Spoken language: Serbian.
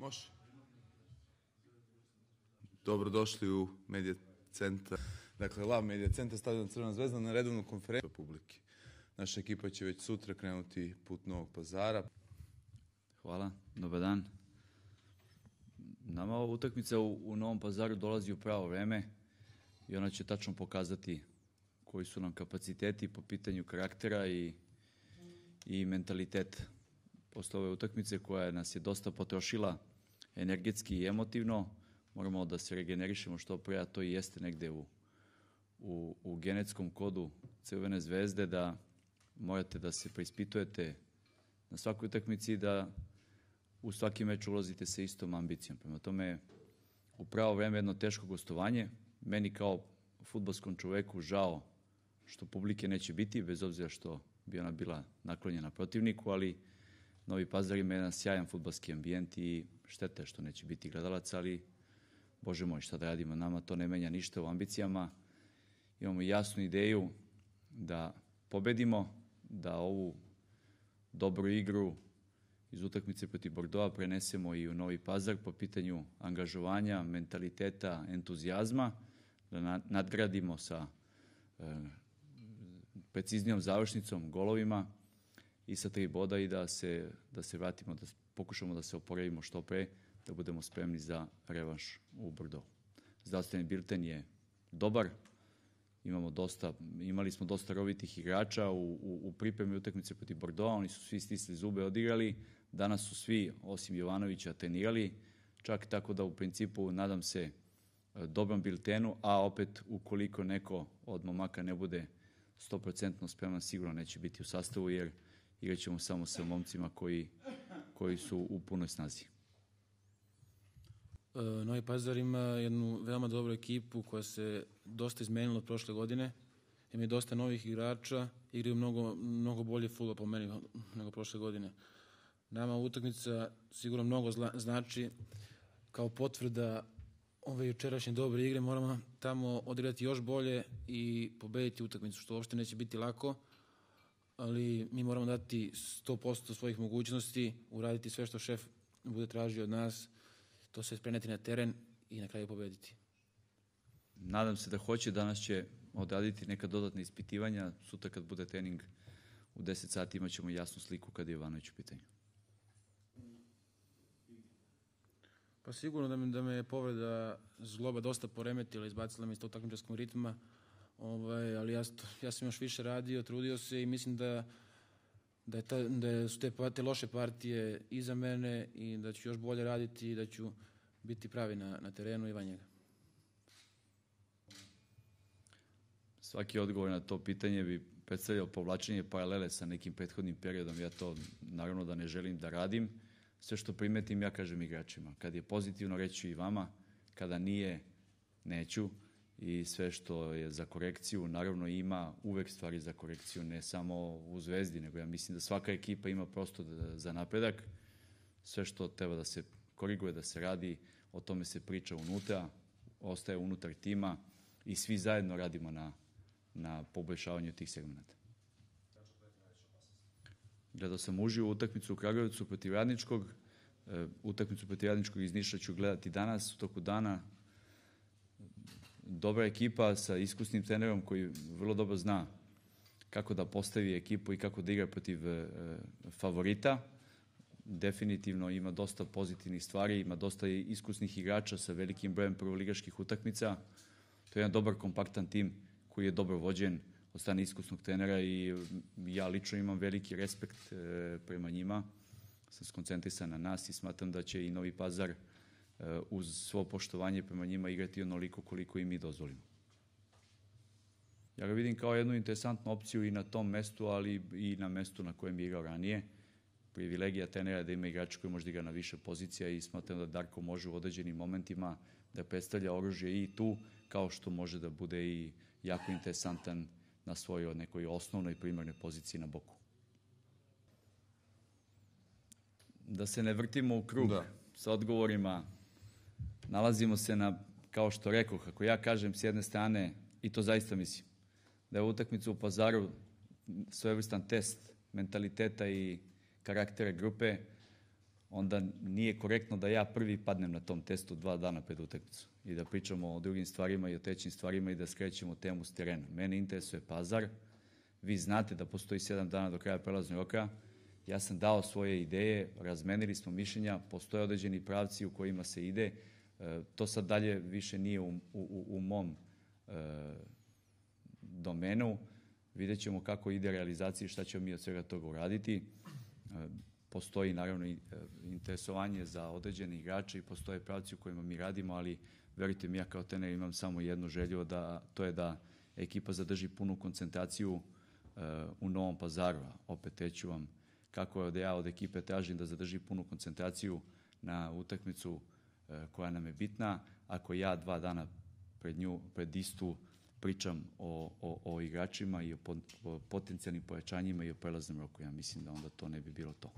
Može. Dobrodošli u Medija centar. Dakle, Lav Medija centar, stadion Crvena zvezda na redovnu konferenciju publike. Naša ekipa će već sutra krenuti put Novog pazara. Hvala, dobar dan. Nama ova utakmica u, u Novom pazaru dolazi u pravo vreme i ona će tačno pokazati koji su nam kapaciteti po pitanju karaktera i, i mentaliteta. Posle ove utakmice koja nas je dosta potrošila energetski i emotivno, moramo da se regenerišemo što pre, a to i jeste negde u, u, u genetskom kodu Crvene zvezde, da morate da se preispitujete na svakoj utakmici da u svaki meč ulazite sa istom ambicijom. Prema tome, u pravo vreme jedno teško gostovanje. Meni kao futbolskom čoveku žao što publike neće biti, bez obzira što bi ona bila naklonjena protivniku, ali Novi Pazar ima jedan sjajan futbalski ambijent i štete što neće biti gledalaca, ali Bože moj, šta da radimo, nama to ne menja ništa u ambicijama. Imamo jasnu ideju da pobedimo, da ovu dobru igru iz utakmice protiv Bordoa prenesemo i u Novi Pazar po pitanju angažovanja, mentaliteta, entuzijazma, da nadgradimo sa e, preciznijom završnicom, golovima i sa tri boda i da se, da se vratimo, da pokušamo da se oporavimo što pre, da budemo spremni za revanš u Bordeaux. Zdravstveni bilten je dobar, imamo dosta, imali smo dosta rovitih igrača u, u, u pripremi utakmice protiv Bordeaux, oni su svi stisli zube, odigrali, danas su svi, osim Jovanovića, trenirali, čak tako da u principu nadam se dobrom biltenu, a opet ukoliko neko od momaka ne bude 100% spreman, sigurno neće biti u sastavu, jer igraćemo samo sa momcima koji, koji su u punoj snazi. E, Novi Pazar ima jednu veoma dobru ekipu koja se dosta izmenila od prošle godine. Ima dosta novih igrača, igraju mnogo, mnogo bolje futbol po meni nego prošle godine. Nama utakmica sigurno mnogo zla, znači kao potvrda ove jučerašnje dobre igre moramo tamo odigrati još bolje i pobediti utakmicu, što uopšte neće biti lako, ali mi moramo dati 100% svojih mogućnosti, uraditi sve što šef bude tražio od nas, to se preneti na teren i na kraju pobediti. Nadam se da hoće, danas će odraditi neka dodatna ispitivanja, sutra kad bude trening u 10 sati imat ćemo jasnu sliku kada je Ivanović u pitanju. Pa sigurno da me, da me je povreda zgloba dosta poremetila, izbacila me iz tog takmičarskog ritma, ovaj, ali ja, ja sam još više radio, trudio se i mislim da, da, je ta, da su te, te loše partije iza mene i da ću još bolje raditi i da ću biti pravi na, na terenu i van njega. Svaki odgovor na to pitanje bi predstavljao povlačenje paralele sa nekim prethodnim periodom. Ja to naravno da ne želim da radim sve što primetim ja kažem igračima. Kad je pozitivno reću i vama, kada nije neću i sve što je za korekciju, naravno ima uvek stvari za korekciju, ne samo u Zvezdi, nego ja mislim da svaka ekipa ima prostor da, za napredak. Sve što treba da se koriguje, da se radi, o tome se priča unutra, ostaje unutar tima i svi zajedno radimo na, na poboljšavanju tih segmenta. Gledao sam uživo utakmicu u Kragujevcu protiv Radničkog. E, utakmicu protiv Radničkog iz Niša ću gledati danas, u toku dana. Dobra ekipa sa iskusnim trenerom koji vrlo dobro zna kako da postavi ekipu i kako da igra protiv e, favorita. Definitivno ima dosta pozitivnih stvari, ima dosta iskusnih igrača sa velikim brojem prvoligaških utakmica. To je jedan dobar kompaktan tim koji je dobro vođen od strane iskusnog trenera i ja lično imam veliki respekt e, prema njima. Sam skoncentrisan na nas i smatram da će i Novi Pazar e, uz svo poštovanje prema njima igrati onoliko koliko i mi dozvolimo. Ja ga vidim kao jednu interesantnu opciju i na tom mestu, ali i na mestu na kojem je igrao ranije. Privilegija trenera da ima igrač koji može da igra na više pozicija i smatram da Darko može u određenim momentima da predstavlja oružje i tu, kao što može da bude i jako interesantan na svojoj nekoj osnovnoj primarnoj poziciji na boku. Da se ne vrtimo u krug da. sa odgovorima, nalazimo se na, kao što rekao, kako ja kažem, s jedne strane, i to zaista mislim, da je utakmica u pazaru svojevrstan test mentaliteta i karaktera grupe. onda nije korektno da ja prvi padnem na tom testu dva dana pred utakmicu i da pričamo o drugim stvarima i o trećim stvarima i da skrećemo temu s terena. Mene interesuje pazar, vi znate da postoji sedam dana do kraja prelaznog roka, ja sam dao svoje ideje, razmenili smo mišljenja, postoje određeni pravci u kojima se ide, to sad dalje više nije u, u, u mom e, domenu, vidjet ćemo kako ide realizacija i šta ćemo mi od svega toga uraditi. E, postoji naravno i, e, interesovanje za određene igrače i postoje pravci u kojima mi radimo, ali verujte mi, ja kao trener imam samo jednu želju, da, to je da ekipa zadrži punu koncentraciju uh, u Novom pazaru. Opet reću vam kako da ja od ekipe tražim da zadrži punu koncentraciju na utakmicu koja nam je bitna, ako ja dva dana pred nju, pred istu pričam o, o, o igračima i o, pot, o potencijalnim pojačanjima i o prelaznom roku. Ja mislim da onda to ne bi bilo to.